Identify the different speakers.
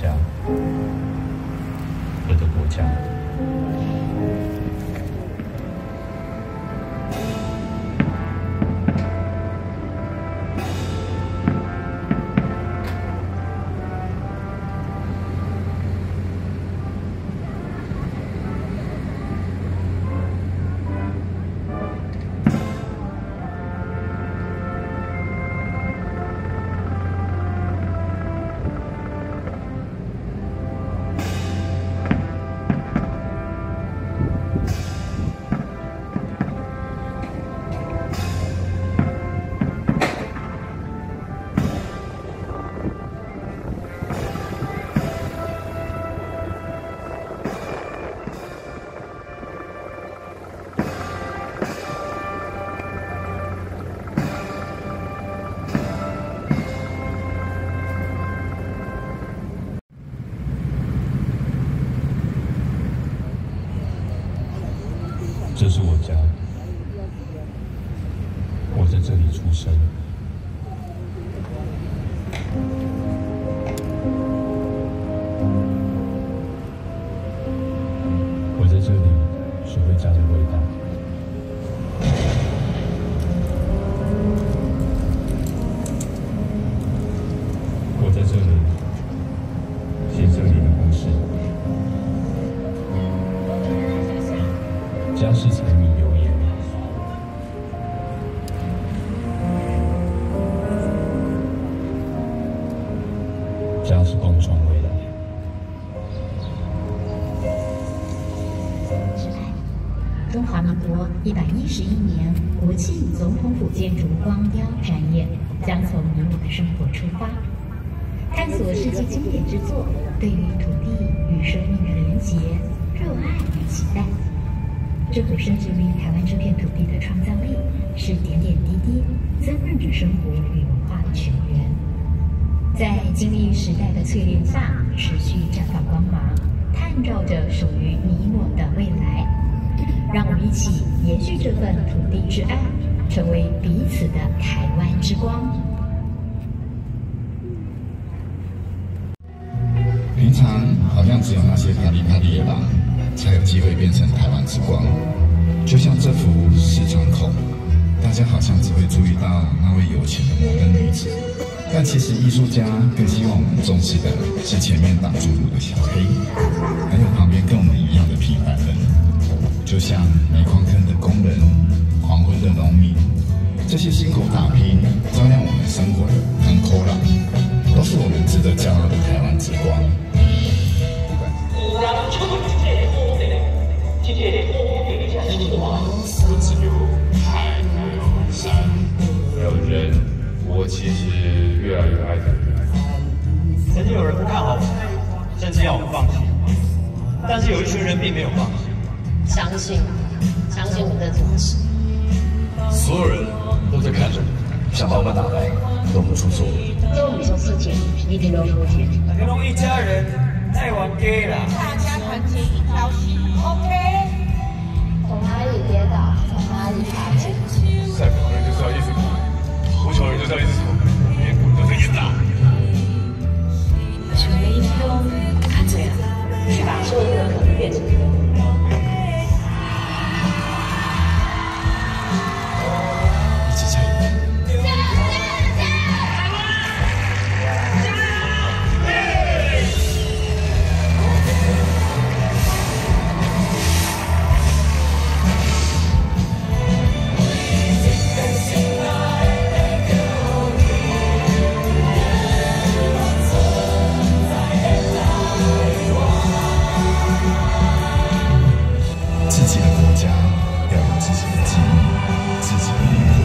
Speaker 1: 家，我的国家。这是我家，我在这里出生。家是柴米油盐，家是共创未来。
Speaker 2: 中华民国一百一十一年国庆总统府建筑光雕展演将从你我的生活出发，探索世界经典之作对于土地与生命的连结、热爱与期待。这股深植于台湾这片土地的创造力，是点点滴滴滋润着生活与文化的泉源。在经历时代的淬炼下，持续绽放光芒，探照着属于你我的未来。让我们一起延续这份土地之爱，成为彼此的台湾之光。
Speaker 3: 平常好像只有那些啪里啪里的狼，才有机会变成台湾之光。就像这幅石窗口，大家好像只会注意到那位有钱的摩登女子，但其实艺术家更希望我们重视的是前面挡住路的小黑，还有旁边跟我们一样的平凡人，就像煤矿坑的工人、黄昏的农民，这些辛苦打拼，照亮我们生活的很口朗，都是我们值得骄傲的台湾之光。
Speaker 4: 这个土地才是我。
Speaker 5: 不只有海，还有山，还有人。我其实越来越爱这里。
Speaker 6: 曾经有人不看好我，甚至要我们放弃，但是有一群人并没有放弃。
Speaker 7: 相信，相信我们的组织。
Speaker 8: 所有人都在看着你，想把我们打败，跟我们出错。
Speaker 7: 做很多事情一定都不简单。
Speaker 6: 大家一家人，太玩 gay 了。
Speaker 9: 大家团结一条心，OK。
Speaker 7: 要有自己的记忆，自己的。